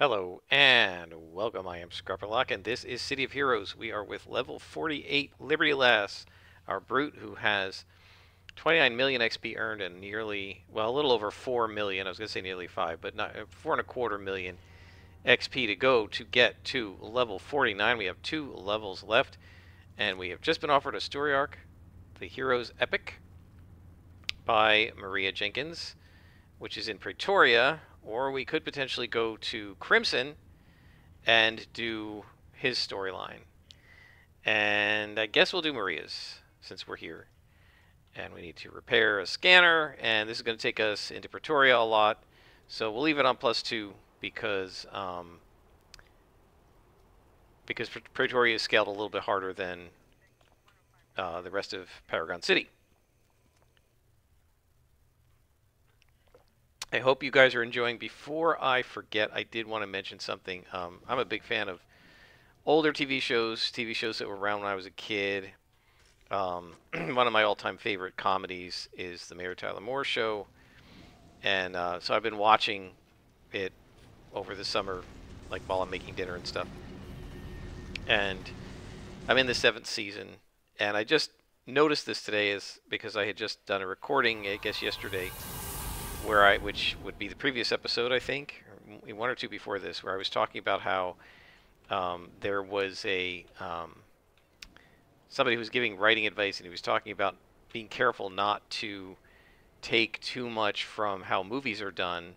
Hello and welcome. I am Scrapperlock and this is City of Heroes. We are with level 48 Liberty Lass, our brute who has 29 million XP earned and nearly, well, a little over 4 million. I was going to say nearly 5, but not uh, four and a quarter million XP to go to get to level 49. We have two levels left and we have just been offered a story arc, The Heroes Epic by Maria Jenkins, which is in Praetoria, or we could potentially go to Crimson and do his storyline. And I guess we'll do Maria's since we're here. And we need to repair a scanner, and this is going to take us into Praetoria a lot. So we'll leave it on plus two because um, because Praetoria is scaled a little bit harder than uh, the rest of Paragon City. I hope you guys are enjoying. Before I forget, I did want to mention something. Um, I'm a big fan of older TV shows, TV shows that were around when I was a kid. Um, one of my all-time favorite comedies is The Mary Tyler Moore Show, and uh, so I've been watching it over the summer, like while I'm making dinner and stuff. And I'm in the seventh season, and I just noticed this today is because I had just done a recording, I guess yesterday, where I, which would be the previous episode, I think, one or two before this, where I was talking about how um, there was a um, somebody who was giving writing advice, and he was talking about being careful not to take too much from how movies are done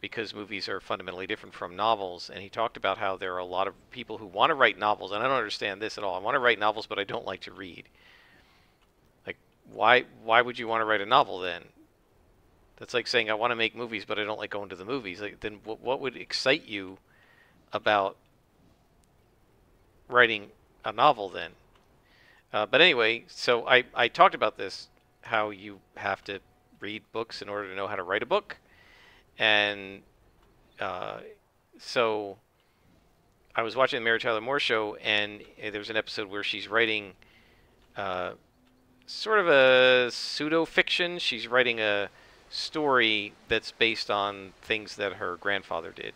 because movies are fundamentally different from novels. And he talked about how there are a lot of people who want to write novels, and I don't understand this at all. I want to write novels, but I don't like to read. Like, why? Why would you want to write a novel then? That's like saying I want to make movies, but I don't like going to the movies. Like, then what, what would excite you about writing a novel then? Uh, but anyway, so I, I talked about this, how you have to read books in order to know how to write a book. And uh, so I was watching the Mary Tyler Moore show, and there was an episode where she's writing uh, sort of a pseudo fiction. She's writing a story that's based on things that her grandfather did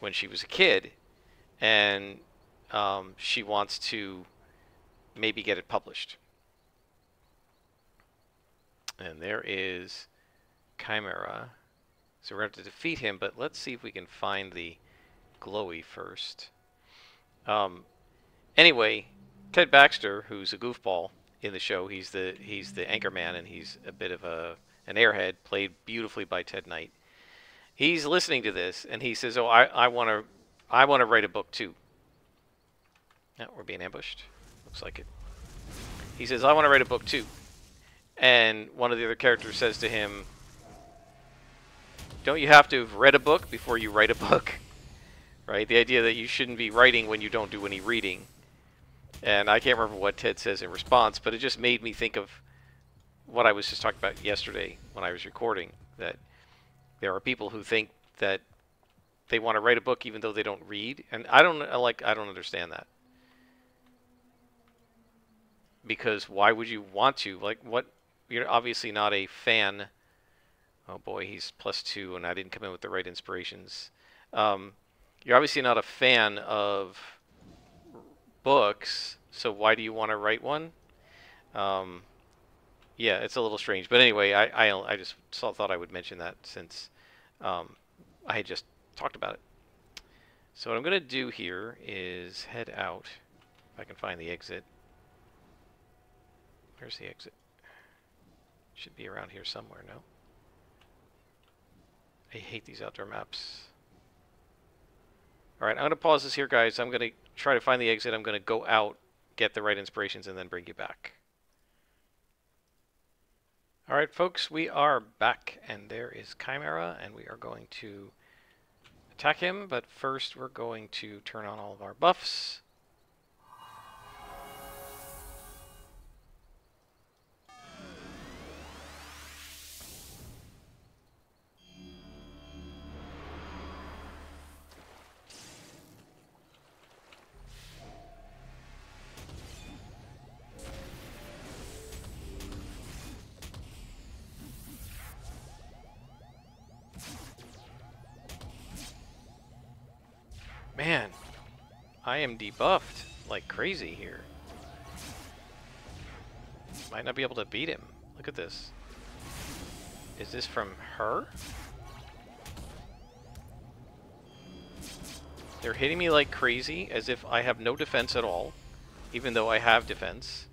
when she was a kid, and um, she wants to maybe get it published. And there is Chimera. So we're going to have to defeat him, but let's see if we can find the glowy first. Um, anyway, Ted Baxter, who's a goofball in the show, he's the he's the anchor man, and he's a bit of a an airhead, played beautifully by Ted Knight. He's listening to this, and he says, "Oh, I, I want to, I want to write a book too." Yeah, we're being ambushed. Looks like it. He says, "I want to write a book too," and one of the other characters says to him, "Don't you have to have read a book before you write a book?" right? The idea that you shouldn't be writing when you don't do any reading. And I can't remember what Ted says in response, but it just made me think of what I was just talking about yesterday when I was recording that there are people who think that they want to write a book even though they don't read, and I don't like I don't understand that because why would you want to like what you're obviously not a fan. Oh boy, he's plus two, and I didn't come in with the right inspirations. Um, you're obviously not a fan of books, so why do you want to write one? Um, yeah, it's a little strange. But anyway, I, I, I just saw, thought I would mention that since um, I had just talked about it. So what I'm going to do here is head out, if I can find the exit. Where's the exit? Should be around here somewhere, no? I hate these outdoor maps. Alright, I'm going to pause this here, guys. I'm going to try to find the exit. I'm going to go out, get the right inspirations, and then bring you back. All right, folks, we are back, and there is Chimera, and we are going to attack him, but first we're going to turn on all of our buffs. I am debuffed like crazy here. Might not be able to beat him. Look at this. Is this from her? They're hitting me like crazy, as if I have no defense at all, even though I have defense.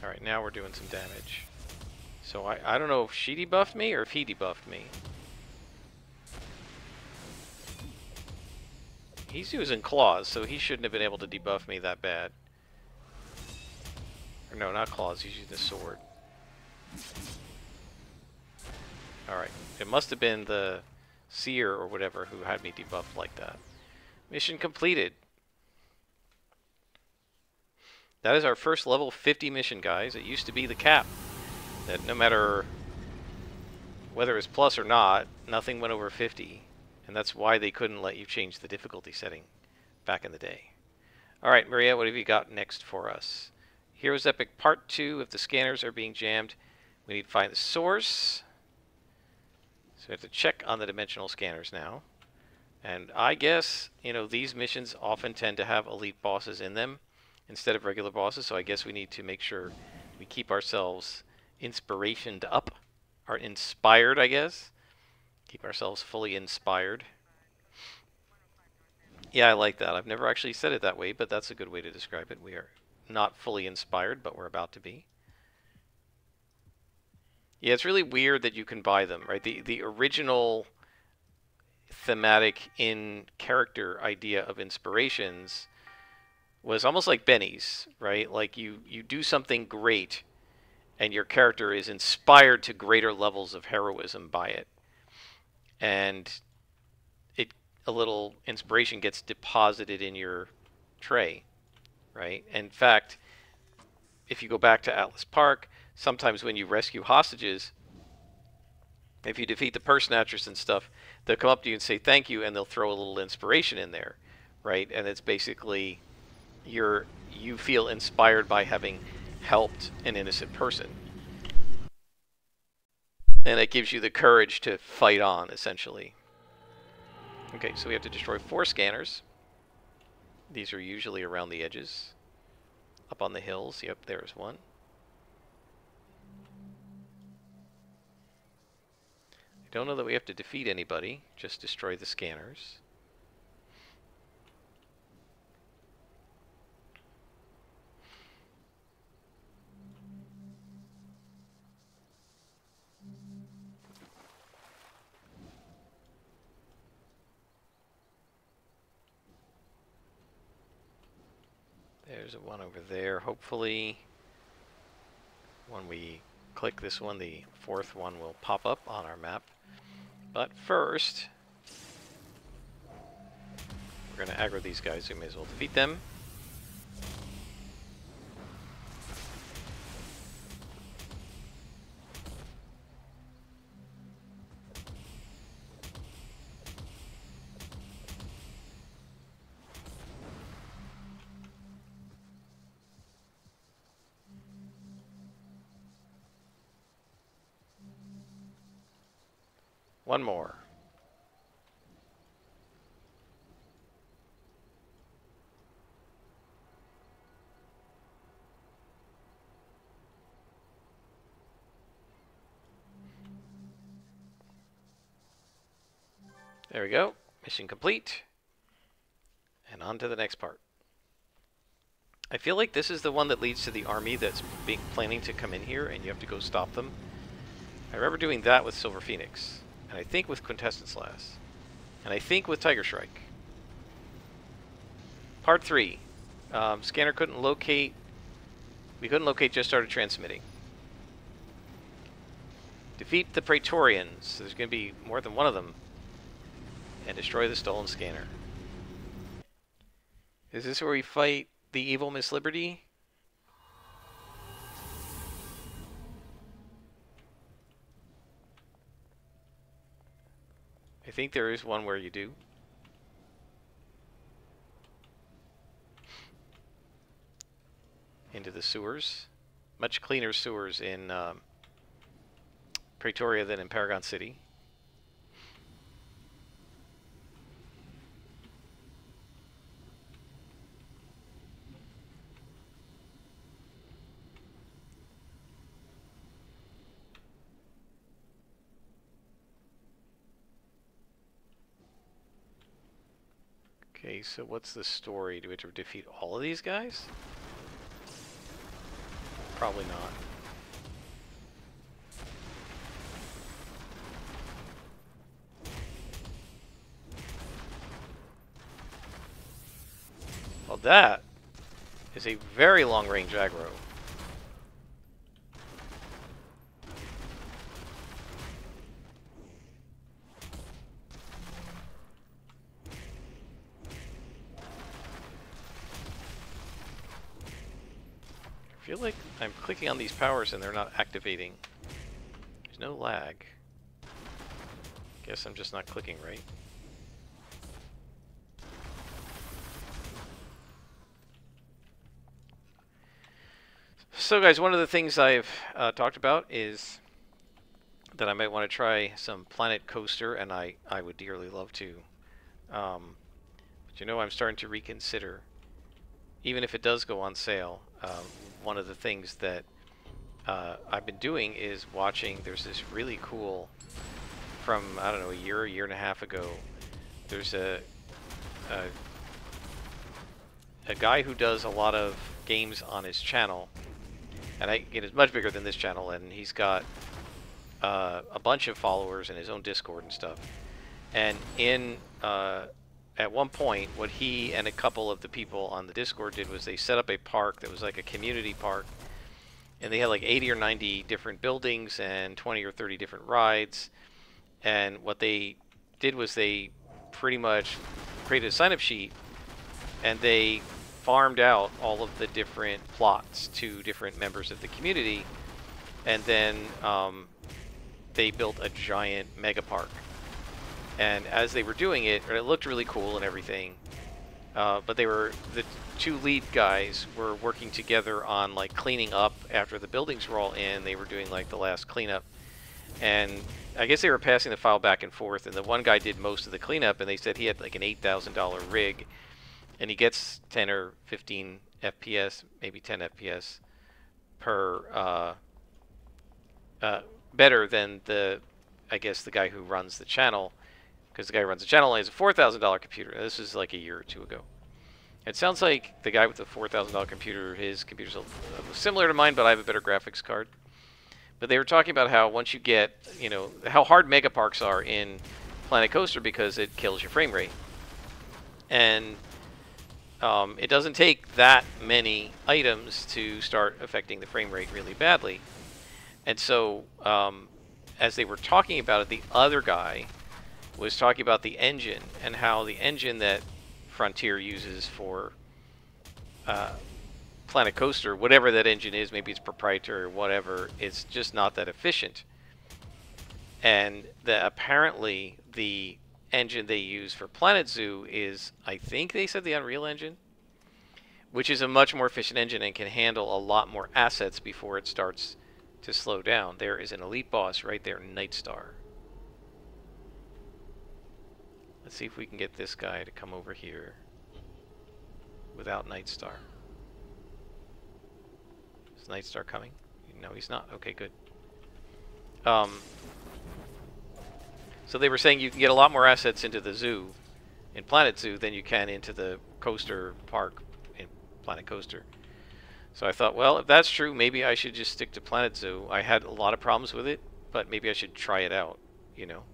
Alright, now we're doing some damage. So I, I don't know if she debuffed me or if he debuffed me. He's using claws, so he shouldn't have been able to debuff me that bad. Or no, not claws, he's using the sword. Alright, it must have been the seer or whatever who had me debuffed like that. Mission completed. That is our first level 50 mission, guys. It used to be the cap. That no matter whether it's plus or not, nothing went over 50. And that's why they couldn't let you change the difficulty setting back in the day. Alright, Maria, what have you got next for us? Heroes Epic Part 2. If the scanners are being jammed, we need to find the source. So we have to check on the dimensional scanners now. And I guess, you know, these missions often tend to have elite bosses in them instead of regular bosses, so I guess we need to make sure we keep ourselves inspirationed up, or inspired, I guess. Keep ourselves fully inspired. Yeah, I like that. I've never actually said it that way, but that's a good way to describe it. We are not fully inspired, but we're about to be. Yeah, it's really weird that you can buy them, right? The the original thematic in character idea of inspirations was almost like Bennies, right? Like you you do something great and your character is inspired to greater levels of heroism by it. And it a little inspiration gets deposited in your tray, right? In fact, if you go back to Atlas Park, sometimes when you rescue hostages, if you defeat the purse snatchers and stuff, they'll come up to you and say thank you, and they'll throw a little inspiration in there, right? And it's basically you're you feel inspired by having helped an innocent person. And it gives you the courage to fight on, essentially. Okay, so we have to destroy four scanners. These are usually around the edges. Up on the hills. Yep, there's one. I don't know that we have to defeat anybody, just destroy the scanners. There's a one over there. Hopefully, when we click this one, the fourth one will pop up on our map. But first, we're going to aggro these guys, we may as well defeat them. There we go. Mission complete. And on to the next part. I feel like this is the one that leads to the army that's being planning to come in here and you have to go stop them. I remember doing that with Silver Phoenix. And I think with Quintessence Lass. And I think with Tiger Strike. Part 3. Um, scanner couldn't locate... We couldn't locate, just started transmitting. Defeat the Praetorians. There's going to be more than one of them. And destroy the stolen scanner. Is this where we fight the evil Miss Liberty? I think there is one where you do. Into the sewers. Much cleaner sewers in um, Praetoria than in Paragon City. Okay, so what's the story? Do we have to defeat all of these guys? Probably not. Well, that is a very long-range aggro. I feel like On these powers and they're not activating. There's no lag. Guess I'm just not clicking right. So guys, one of the things I've uh, talked about is that I might want to try some Planet Coaster, and I, I would dearly love to. Um, but you know, I'm starting to reconsider, even if it does go on sale, um, one of the things that uh, I've been doing is watching, there's this really cool, from, I don't know, a year, a year and a half ago, there's a, a, a guy who does a lot of games on his channel, and I, it is much bigger than this channel, and he's got uh, a bunch of followers in his own Discord and stuff. And in uh, at one point, what he and a couple of the people on the Discord did was they set up a park that was like a community park, and they had like 80 or 90 different buildings and 20 or 30 different rides. And what they did was they pretty much created a sign-up sheet, and they farmed out all of the different plots to different members of the community, and then um, they built a giant mega park. And as they were doing it, it looked really cool and everything, uh, but they were the two lead guys were working together on like cleaning up after the buildings were all in. They were doing like the last cleanup, and I guess they were passing the file back and forth. And the one guy did most of the cleanup, and they said he had like an eight thousand dollar rig and he gets 10 or 15 FPS, maybe 10 FPS per uh, uh, better than the, I guess the guy who runs the channel, because the guy who runs the channel has a $4,000 computer. This is like a year or two ago. It sounds like the guy with the $4,000 computer, his computer's similar to mine, but I have a better graphics card. But they were talking about how once you get, you know, how hard mega parks are in Planet Coaster because it kills your frame rate. And um, it doesn't take that many items to start affecting the frame rate really badly. And so, um, as they were talking about it, the other guy was talking about the engine and how the engine that Frontier uses for uh, Planet Coaster, whatever that engine is, maybe it's proprietary or whatever, it's just not that efficient. And apparently the engine they use for Planet Zoo is, I think they said the Unreal Engine, which is a much more efficient engine and can handle a lot more assets before it starts to slow down. There is an elite boss right there, Nightstar. Let's see if we can get this guy to come over here without Nightstar. Is Nightstar coming? No, he's not. Okay, good. Um, so they were saying you can get a lot more assets into the zoo, in Planet Zoo, than you can into the coaster park in Planet Coaster. So I thought, well, if that's true, maybe I should just stick to Planet Zoo. I had a lot of problems with it, but maybe I should try it out, you know.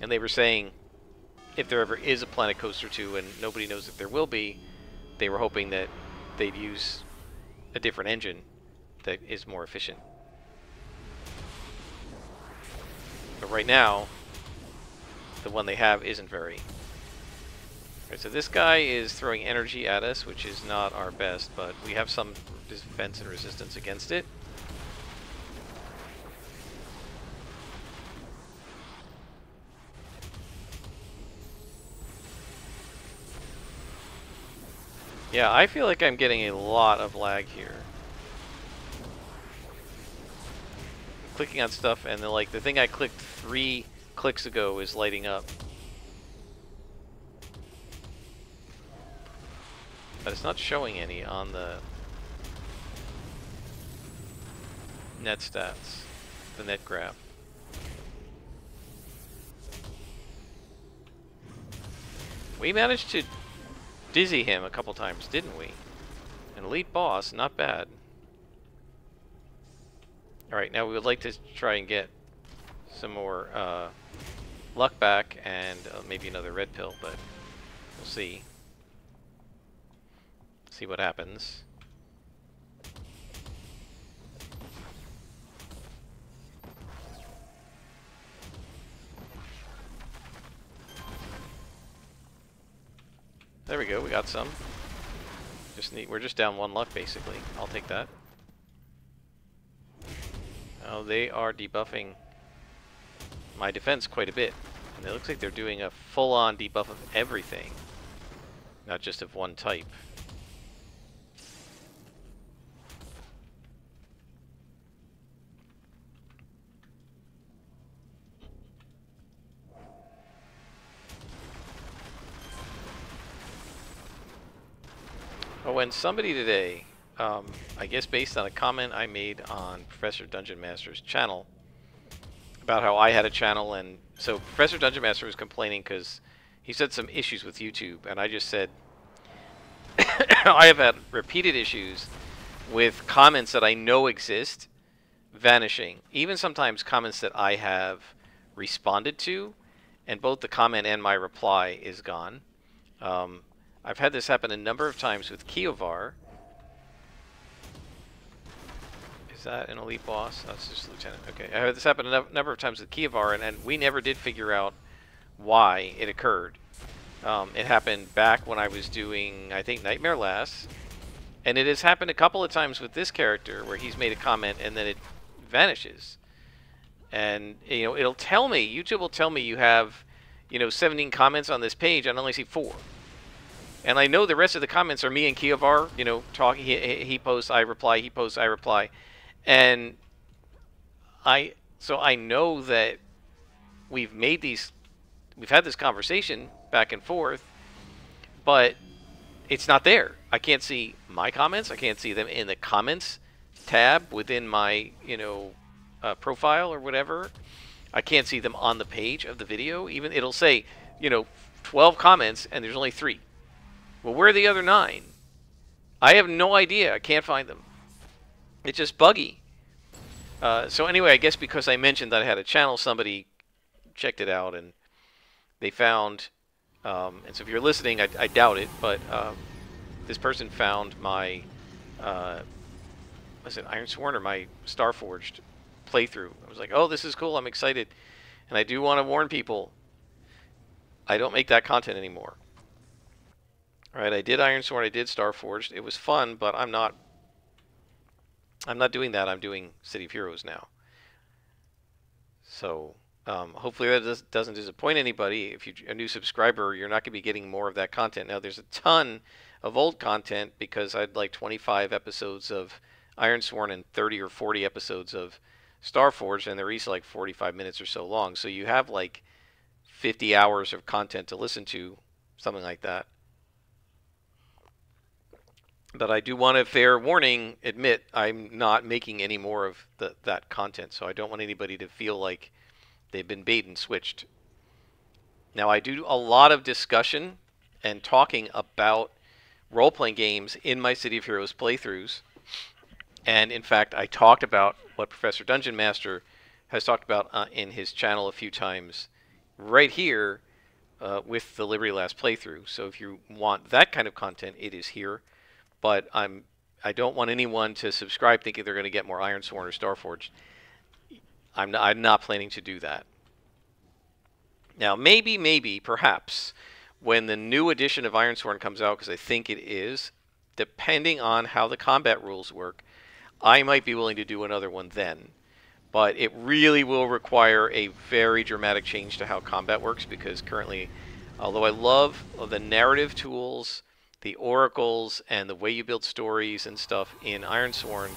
And they were saying if there ever is a Planet Coaster 2, and nobody knows if there will be, they were hoping that they'd use a different engine that is more efficient. But right now, the one they have isn't very. Right, so this guy is throwing energy at us, which is not our best, but we have some defense and resistance against it. Yeah, I feel like I'm getting a lot of lag here. clicking on stuff, and then like the thing I clicked three clicks ago is lighting up. But it's not showing any on the net stats, the net graph. We managed to dizzy him a couple times, didn't we? An elite boss, not bad. Alright, now we would like to try and get some more uh, luck back and uh, maybe another red pill, but we'll see. See what happens. There we go, we got some. Just need, we're just down one luck basically. I'll take that. Oh, they are debuffing my defense quite a bit. And it looks like they're doing a full-on debuff of everything. Not just of one type. Oh, when somebody today, um, I guess based on a comment I made on Professor Dungeon Master's channel, about how I had a channel, and so Professor Dungeon Master was complaining because he said some issues with YouTube, and I just said, I have had repeated issues with comments that I know exist vanishing. Even sometimes comments that I have responded to, and both the comment and my reply is gone. Um, I've had this happen a number of times with Kiovar. Is that an elite boss? That's just lieutenant. Okay, I had this happen a number of times with Kiovar, and, and we never did figure out why it occurred. Um, it happened back when I was doing, I think, Nightmare Lass. And it has happened a couple of times with this character where he's made a comment and then it vanishes. And, you know, it'll tell me, YouTube will tell me you have, you know, 17 comments on this page, and I only see four. And I know the rest of the comments are me and Kiovar, you know, talking. He, he posts, I reply. He posts, I reply. And I, so I know that we've made these, we've had this conversation back and forth, but it's not there. I can't see my comments. I can't see them in the comments tab within my, you know, uh, profile or whatever. I can't see them on the page of the video. Even it'll say, you know, 12 comments and there's only three. Well, where are the other nine? I have no idea. I can't find them. It's just buggy. Uh, so anyway, I guess because I mentioned that I had a channel, somebody checked it out and they found, um, and so if you're listening, I, I doubt it, but um, this person found my, uh, was it Ironsworn or my Starforged playthrough. I was like, oh, this is cool. I'm excited. And I do want to warn people, I don't make that content anymore. All right, I did Ironsworn, I did Starforged. It was fun, but I'm not I'm not doing that. I'm doing City of Heroes now. So um, hopefully that does, doesn't disappoint anybody. If you're a new subscriber, you're not going to be getting more of that content. Now, there's a ton of old content because I'd like 25 episodes of Ironsworn and 30 or 40 episodes of Starforged, and they're each like 45 minutes or so long. So you have like 50 hours of content to listen to, something like that. But I do want a fair warning, admit I'm not making any more of the, that content, so I don't want anybody to feel like they've been bait and switched. Now, I do a lot of discussion and talking about role-playing games in my City of Heroes playthroughs. And in fact, I talked about what Professor Dungeon Master has talked about uh, in his channel a few times right here uh, with the Liberty Lass playthrough. So if you want that kind of content, it is here but I'm I don't want anyone to subscribe thinking they're going to get more Ironsworn or Starforged. I'm not, I'm not planning to do that. Now, maybe, maybe, perhaps, when the new edition of Ironsworn comes out, because I think it is, depending on how the combat rules work, I might be willing to do another one then. But it really will require a very dramatic change to how combat works, because currently, although I love the narrative tools the oracles and the way you build stories and stuff in Ironsworn,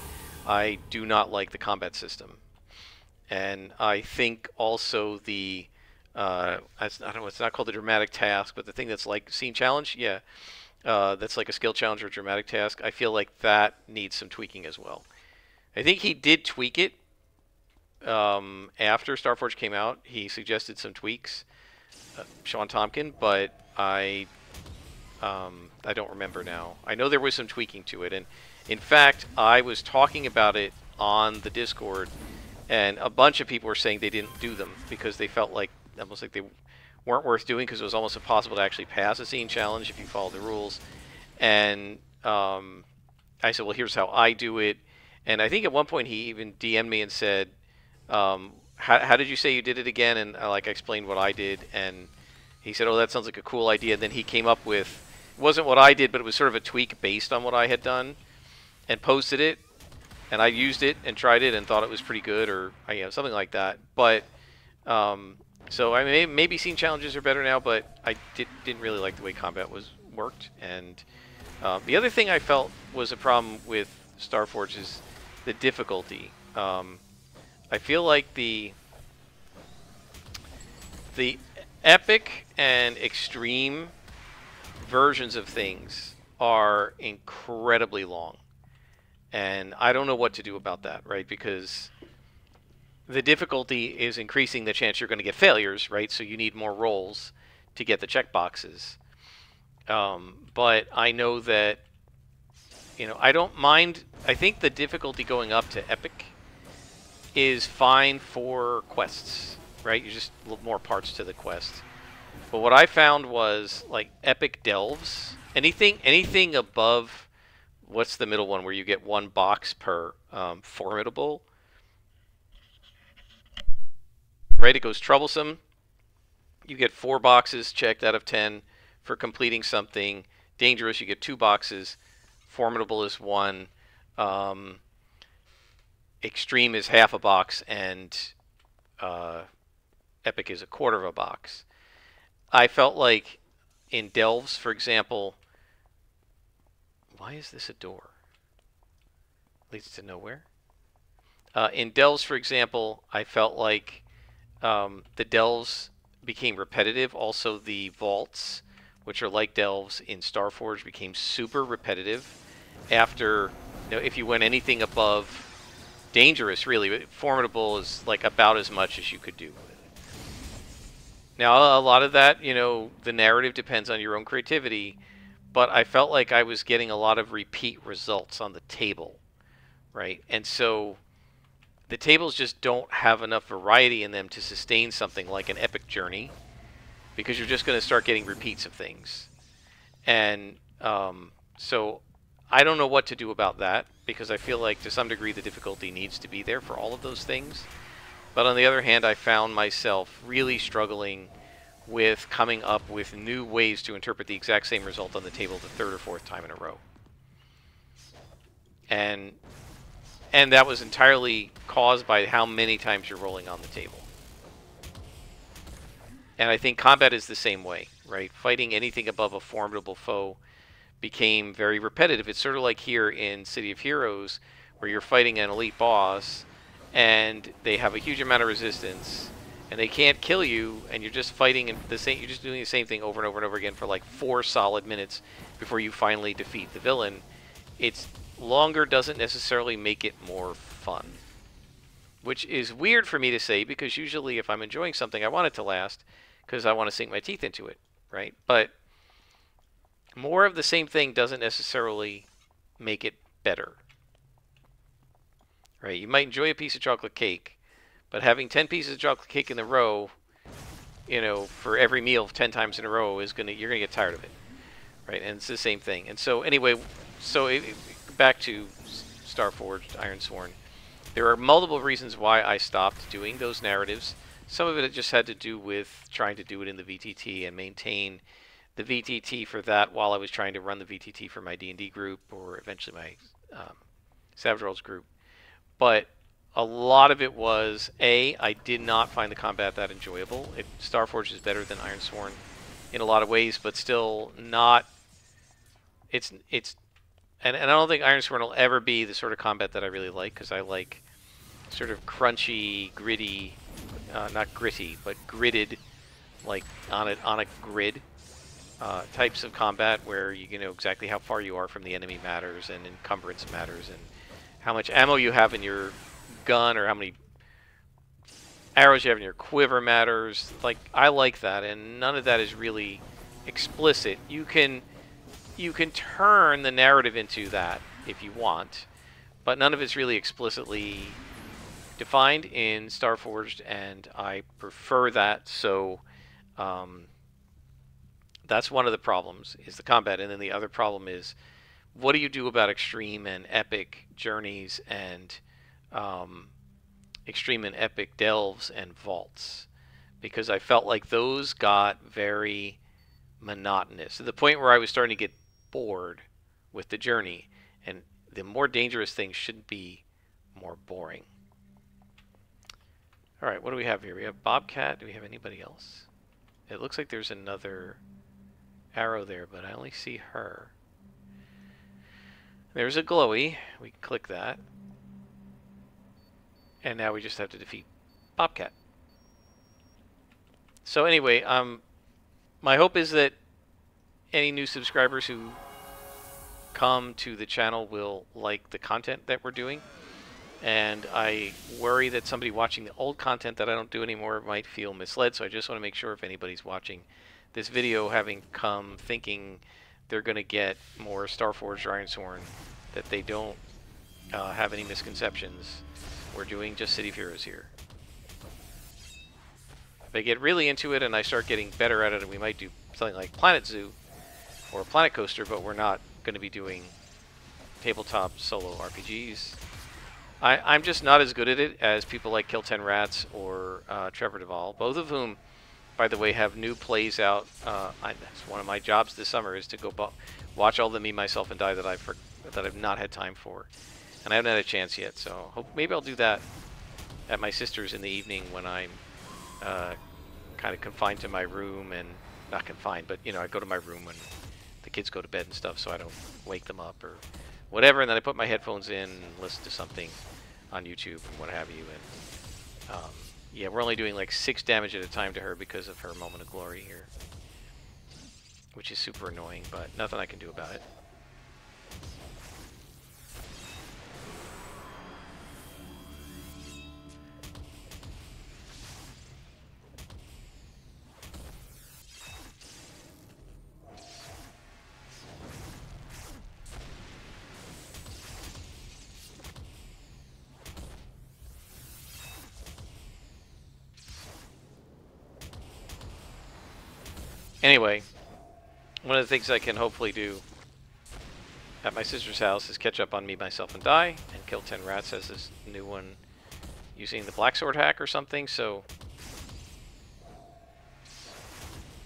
I do not like the combat system. and I think also the uh, I don't know, it's not called the dramatic task, but the thing that's like scene challenge, yeah, uh, that's like a skill challenge or dramatic task. I feel like that needs some tweaking as well. I think he did tweak it um, after Starforge came out. He suggested some tweaks, uh, Shawn Tomkin, but I um, I don't remember now. I know there was some tweaking to it, and in fact, I was talking about it on the Discord, and a bunch of people were saying they didn't do them because they felt like almost like they weren't worth doing because it was almost impossible to actually pass a scene challenge if you follow the rules. And um, I said, well, here's how I do it. And I think at one point he even DM'd me and said, um, how, how, did you say you did it again? And I like explained what I did. And he said, oh, that sounds like a cool idea. And then he came up with, it wasn't what I did, but it was sort of a tweak based on what I had done and posted it. And I used it and tried it and thought it was pretty good or you know, something like that. But um, so I mean, maybe scene challenges are better now, but I did, not really like the way combat was worked. And um, the other thing I felt was a problem with Starforge is the difficulty. Um, I feel like the the epic and extreme versions of things are incredibly long. And I don't know what to do about that, right? Because the difficulty is increasing the chance you're going to get failures, right? So you need more rolls to get the checkboxes. Um, but I know that, you know, I don't mind. I think the difficulty going up to epic is fine for quests, right? You just more parts to the quest. But what I found was like epic delves. Anything, anything above, what's the middle one where you get one box per um, formidable? right? It goes troublesome. You get four boxes checked out of 10 for completing something. Dangerous, you get two boxes. Formidable is one. Um, extreme is half a box, and uh, epic is a quarter of a box. I felt like in Delves, for example, why is this a door? Leads to nowhere. Uh, in Delves, for example, I felt like um, the delves became repetitive. Also, the vaults, which are like delves in Starforge, became super repetitive. After, you know, if you went anything above dangerous, really, formidable is like about as much as you could do. Now, a lot of that, you know, the narrative depends on your own creativity, but I felt like I was getting a lot of repeat results on the table, right? And so the tables just don't have enough variety in them to sustain something like an epic journey because you're just going to start getting repeats of things. And um, so I don't know what to do about that because I feel like to some degree the difficulty needs to be there for all of those things. But on the other hand, I found myself really struggling with coming up with new ways to interpret the exact same result on the table the third or fourth time in a row. And and that was entirely caused by how many times you're rolling on the table. And I think combat is the same way, right? Fighting anything above a formidable foe became very repetitive. It's sort of like here in City of Heroes, where you're fighting an elite boss, and they have a huge amount of resistance, and they can't kill you, and you're just fighting the same. You're just doing the same thing over and over and over again for like four solid minutes before you finally defeat the villain. It's longer doesn't necessarily make it more fun. Which is weird for me to say because usually if I'm enjoying something, I want it to last because I want to sink my teeth into it, right? But more of the same thing doesn't necessarily make it better. Right? You might enjoy a piece of chocolate cake, but having 10 pieces of chocolate cake in a row, you know, for every meal 10 times in a row is going to you're going to get tired of it. Right? And it's the same thing. And so anyway, so it, back to Starforged, Ironsworn, there are multiple reasons why I stopped doing those narratives. Some of it just had to do with trying to do it in the VTT and maintain the VTT for that while I was trying to run the VTT for my D&D group or eventually my um, Savage Worlds group. But a lot of it was a I did not find the combat that enjoyable. It, Starforged is better than Ironsworn in a lot of ways, but still not. It's it's and, and I don't think Ironsworn will ever be the sort of combat that I really like because I like sort of crunchy, gritty, uh, not gritty, but gridded, like on a, on a grid uh, types of combat where you know exactly how far you are from the enemy matters and encumbrance matters and how much ammo you have in your gun or how many arrows you have in your quiver matters. Like I like that, and none of that is really explicit. You can you can turn the narrative into that if you want, but none of it's really explicitly defined in Starforged, and I prefer that. So um, that's one of the problems is the combat, and then the other problem is what do you do about extreme and epic journeys and um, extreme and epic delves and vaults? Because I felt like those got very monotonous to the point where I was starting to get bored with the journey, and the more dangerous things should be more boring. All right, what do we have here? We have Bobcat. Do we have anybody else? It looks like there's another arrow there, but I only see her. There's a glowy. We click that. And now we just have to defeat Bobcat. So anyway, um, my hope is that any new subscribers who come to the channel will like the content that we're doing. And I worry that somebody watching the old content that I don't do anymore might feel misled. So I just want to make sure if anybody's watching this video having come thinking they're going to get more Starforged Ironsworn, that they don't uh, have any misconceptions. We're doing just City of Heroes here. If I get really into it and I start getting better at it, and we might do something like Planet Zoo or Planet Coaster, but we're not going to be doing tabletop solo RPGs. I, am just not as good at it as people like Kill 10 Rats or uh, Trevor Devall, both of whom by the way, have new plays out. Uh, I, that's one of my jobs this summer is to go watch all the Me, Myself, and Die that I've that I've not had time for, and I haven't had a chance yet. So hope, maybe I'll do that at my sister's in the evening when I'm uh, kind of confined to my room and not confined, but you know I go to my room when the kids go to bed and stuff, so I don't wake them up or whatever. And then I put my headphones in and listen to something on YouTube and what have you, and um, yeah, we're only doing like 6 damage at a time to her because of her moment of glory here. Which is super annoying, but nothing I can do about it. Anyway, one of the things I can hopefully do at my sister's house is catch up on Me, Myself, and Die, and Kill 10 Rats as this new one using the Black Sword hack or something, so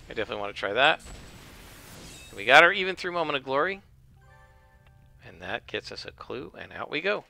I definitely want to try that. We got our even through Moment of Glory, and that gets us a clue, and out we go.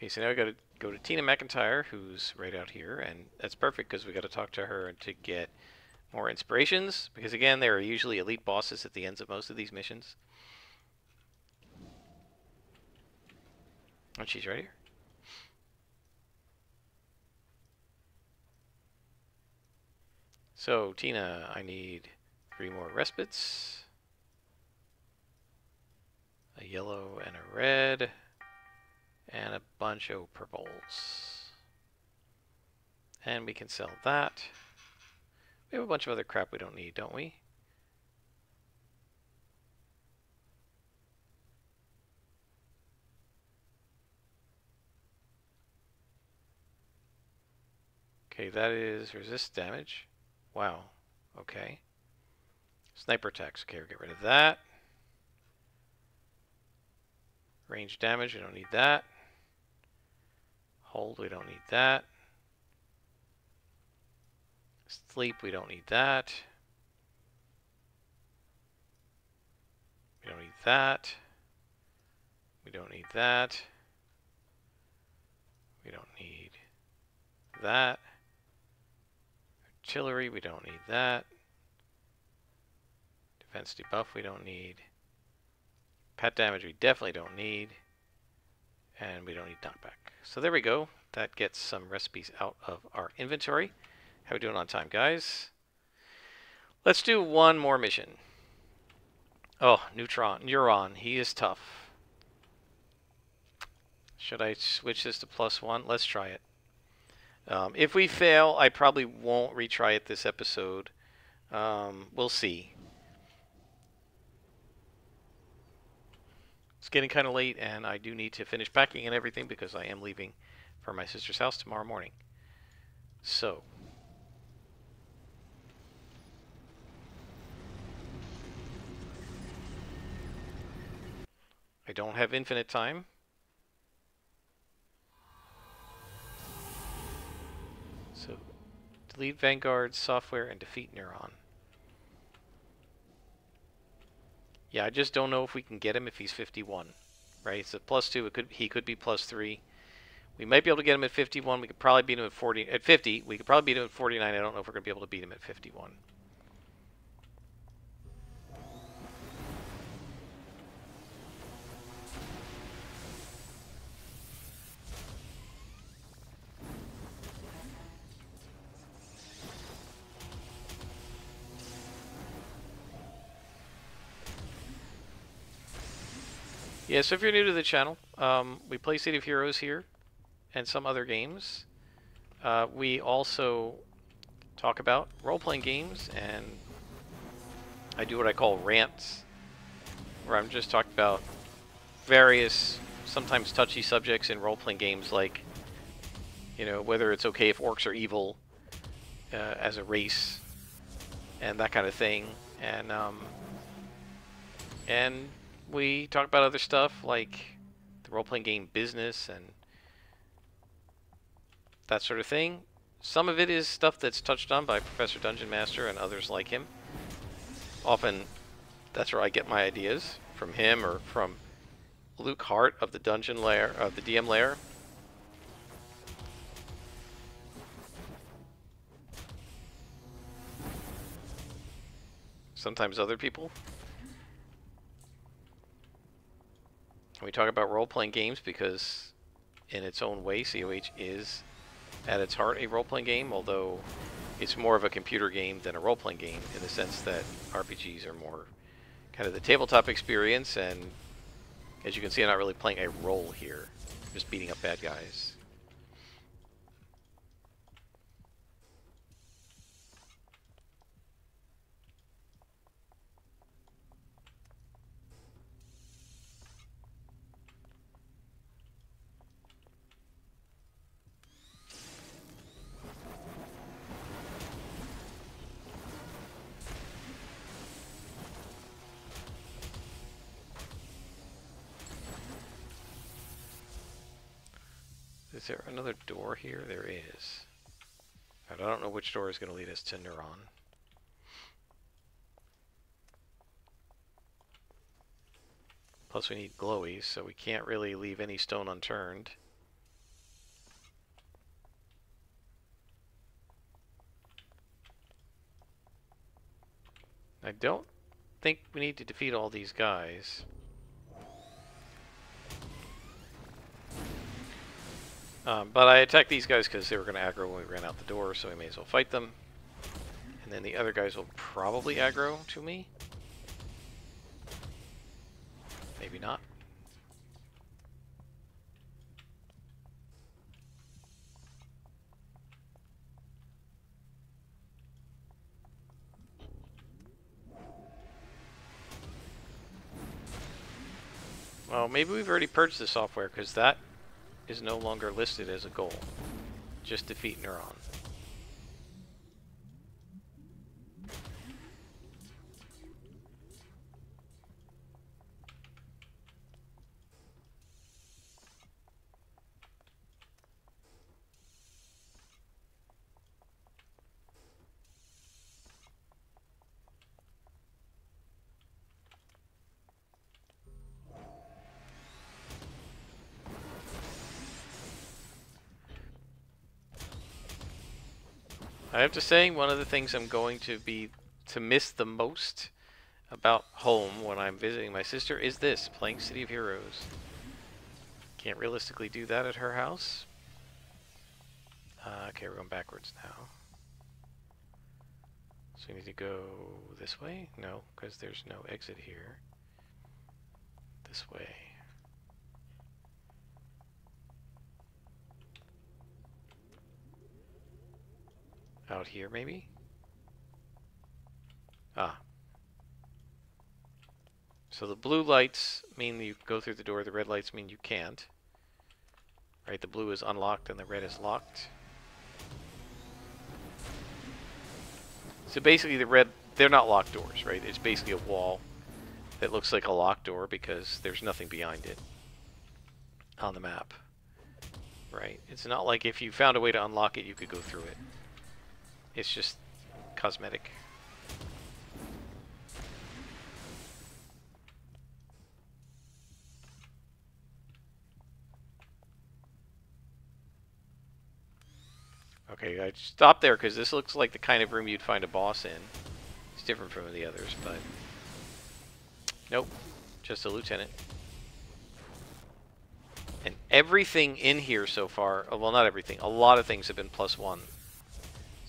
Okay, so now we got to go to Tina McIntyre, who's right out here, and that's perfect because we got to talk to her to get more inspirations. Because again, there are usually elite bosses at the ends of most of these missions. And she's right here. So, Tina, I need three more respites. A yellow and a red and a bunch of purples. And we can sell that. We have a bunch of other crap we don't need, don't we? Okay, that is resist damage. Wow. Okay. Sniper attacks. Okay, we'll get rid of that. Range damage, we don't need that. Hold, we don't need that. Sleep, we don't need that. We don't need that. We don't need that. We don't need that. Artillery, we don't need that. Defense debuff, we don't need. Pet damage, we definitely don't need. And we don't need knockback. So there we go. That gets some recipes out of our inventory. How we doing on time, guys? Let's do one more mission. Oh, Neutron, Neuron, he is tough. Should I switch this to plus one? Let's try it. Um, if we fail, I probably won't retry it this episode. Um, we'll see. Getting kind of late, and I do need to finish packing and everything because I am leaving for my sister's house tomorrow morning. So. I don't have infinite time. So, delete Vanguard software and defeat Neuron. Yeah, I just don't know if we can get him if he's 51. Right? A plus 2. It could he could be plus 3. We might be able to get him at 51. We could probably beat him at 40 at 50. We could probably beat him at 49. I don't know if we're going to be able to beat him at 51. Yeah, so if you're new to the channel, um, we play City of Heroes here and some other games. Uh, we also talk about role-playing games, and I do what I call rants, where I'm just talking about various, sometimes touchy subjects in role-playing games, like, you know, whether it's okay if orcs are evil uh, as a race, and that kind of thing, and um, and we talk about other stuff like the role-playing game business and that sort of thing. Some of it is stuff that's touched on by Professor Dungeon Master and others like him. Often, that's where I get my ideas from him or from Luke Hart of the Dungeon Lair, of the DM Lair. Sometimes other people. We talk about role-playing games? Because in its own way, COH is at its heart a role-playing game, although it's more of a computer game than a role-playing game in the sense that RPGs are more kind of the tabletop experience, and as you can see, I'm not really playing a role here, I'm just beating up bad guys. Is there another door here? There is. I don't know which door is going to lead us to Neuron. Plus we need glowies, so we can't really leave any stone unturned. I don't think we need to defeat all these guys. Um, but I attacked these guys because they were going to aggro when we ran out the door, so we may as well fight them. And then the other guys will probably aggro to me. Maybe not. Well, maybe we've already purged the software, because that is no longer listed as a goal. Just defeat Neuron. I have to say, one of the things I'm going to be to miss the most about home when I'm visiting my sister is this, playing City of Heroes. Can't realistically do that at her house. Uh, okay, we're going backwards now. So we need to go this way? No, because there's no exit here. This way. Out here, maybe? Ah. So the blue lights mean you go through the door, the red lights mean you can't. Right, the blue is unlocked and the red is locked. So basically the red, they're not locked doors, right? It's basically a wall that looks like a locked door because there's nothing behind it on the map. Right? It's not like if you found a way to unlock it, you could go through it. It's just cosmetic. Okay, I stopped there because this looks like the kind of room you'd find a boss in. It's different from the others, but... Nope, just a lieutenant. And everything in here so far, uh, well not everything, a lot of things have been plus one.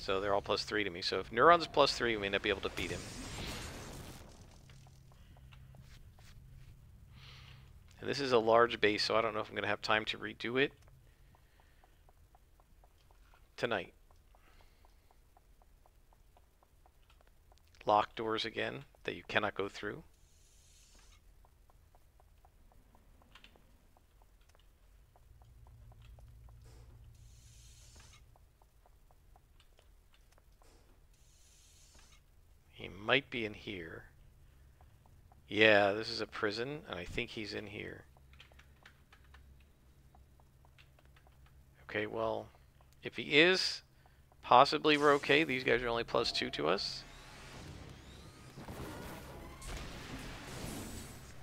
So they're all plus three to me. So if Neuron's plus three, we may not be able to beat him. And this is a large base, so I don't know if I'm going to have time to redo it tonight. Locked doors again that you cannot go through. He might be in here. Yeah, this is a prison, and I think he's in here. Okay, well... If he is, possibly we're okay. These guys are only plus two to us.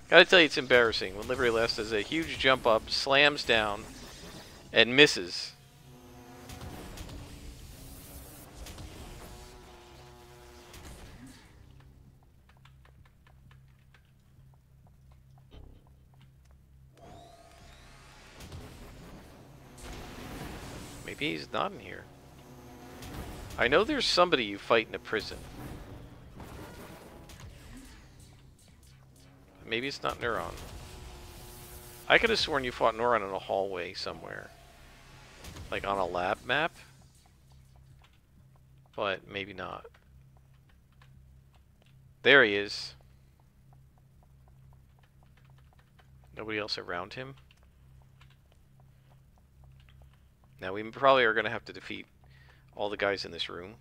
Gotta tell you, it's embarrassing when Liberty Lass does a huge jump up, slams down, and misses. He's not in here. I know there's somebody you fight in a prison. Maybe it's not Neuron. I could have sworn you fought Neuron in a hallway somewhere. Like on a lab map. But maybe not. There he is. Nobody else around him. Now we probably are going to have to defeat all the guys in this room.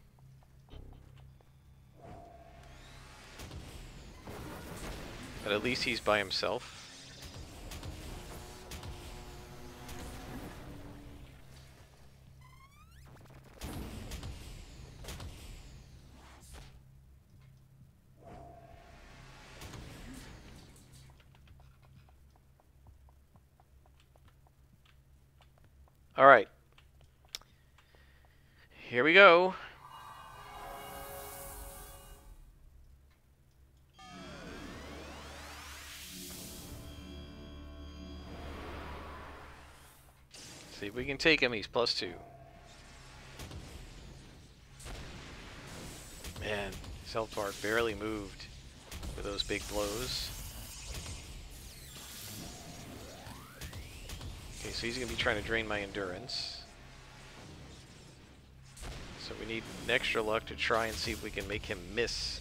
But at least he's by himself. All right. Here we go. See if we can take him. He's plus two. Man, Zeltbar barely moved with those big blows. Okay, so he's going to be trying to drain my endurance. Need extra luck to try and see if we can make him miss.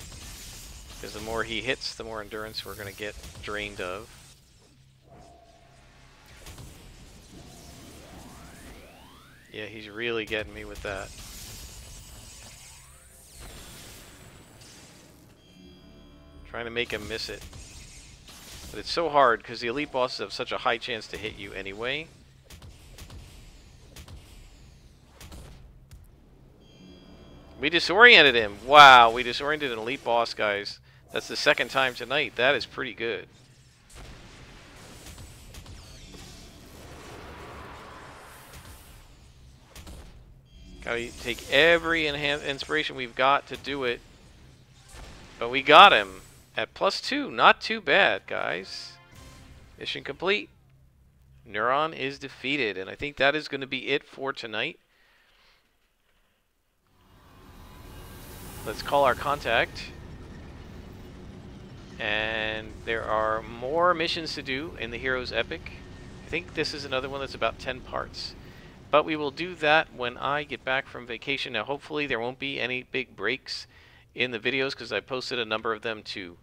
Because the more he hits, the more endurance we're going to get drained of. Yeah, he's really getting me with that. Trying to make him miss it. But it's so hard because the elite bosses have such a high chance to hit you anyway. We disoriented him. Wow, we disoriented an elite boss, guys. That's the second time tonight. That is pretty good. Gotta take every inspiration we've got to do it. But we got him at plus two. Not too bad, guys. Mission complete. Neuron is defeated. And I think that is going to be it for tonight. Let's call our contact. And there are more missions to do in the Heroes Epic. I think this is another one that's about 10 parts. But we will do that when I get back from vacation. Now, hopefully there won't be any big breaks in the videos because I posted a number of them to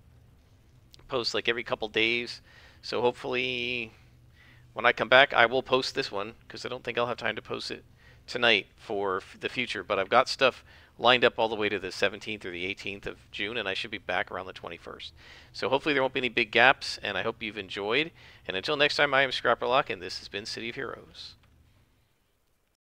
post like every couple days. So hopefully when I come back, I will post this one because I don't think I'll have time to post it tonight for the future. But I've got stuff lined up all the way to the 17th or the 18th of June, and I should be back around the 21st. So hopefully there won't be any big gaps, and I hope you've enjoyed. And until next time, I am Scrapperlock, and this has been City of Heroes.